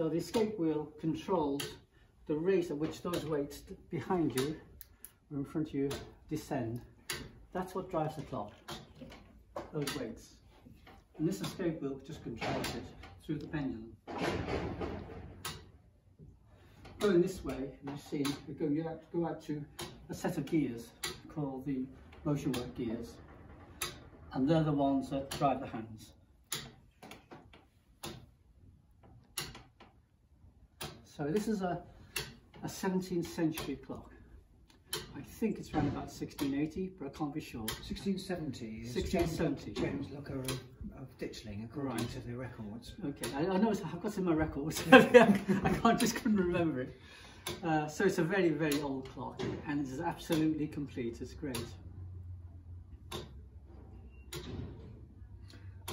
So the escape wheel controls the rate at which those weights behind you or in front of you descend. That's what drives the clock, those weights. And this escape wheel just controls it through the pendulum. Going this way, you've seen, we go, you go out to a set of gears called the motion work gears. And they're the ones that drive the hands. So this is a, a 17th century clock. I think it's around about 1680, but I can't be sure. 1670 1670. James, James Locker of, of Ditchling, according Right. to the records. Okay, I, I know it's, I've got it in my records. I can't just couldn't remember it. Uh, so it's a very, very old clock, and it's absolutely complete. It's great.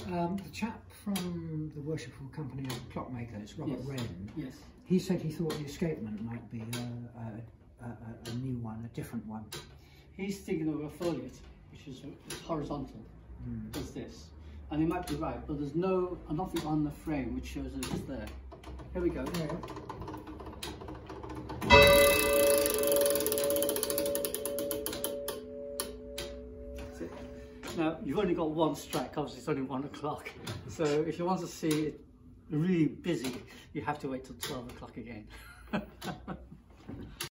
Um, the chap from the Worshipful Company of Clockmakers, Robert Yes. Wren, Yes. he said he thought the escapement might be uh, a, a, a, a new one, a different one. He's thinking of a foliot, which is horizontal, hmm. as this. And he might be right, but there's no nothing on the frame which shows that it's there. Here we go. That's Now, you've only got one strike, obviously it's only one o'clock. So if you want to see it really busy, you have to wait till 12 o'clock again.